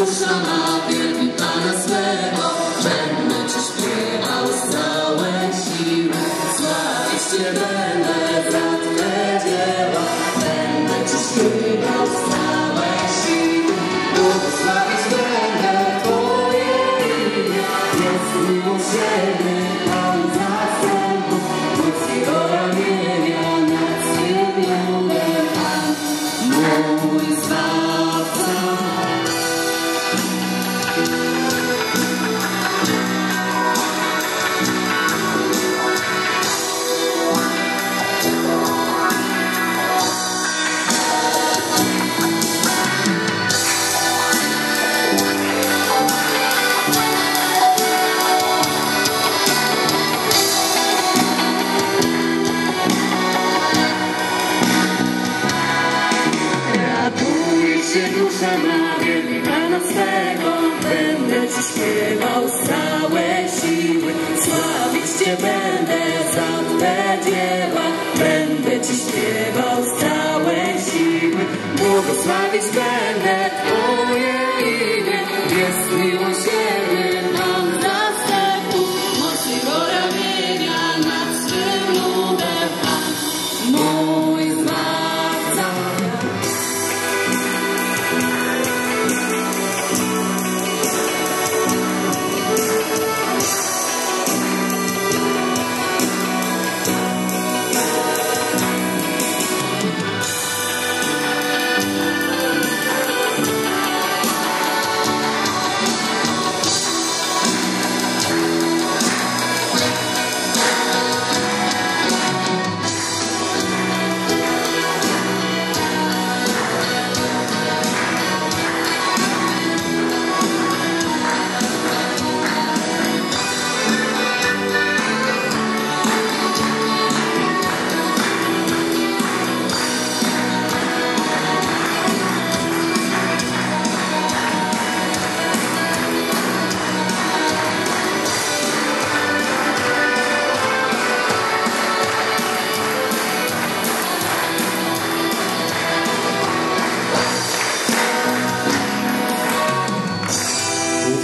Santo Chamado. Się dusza ma wielki Pana swego, będę Ci śpiewał z całej siły. Sławić Cię będę za Twe dzieła, będę Ci śpiewał z całej siły. Błogosławić będę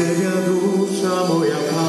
Ciebie dusza moja Pana.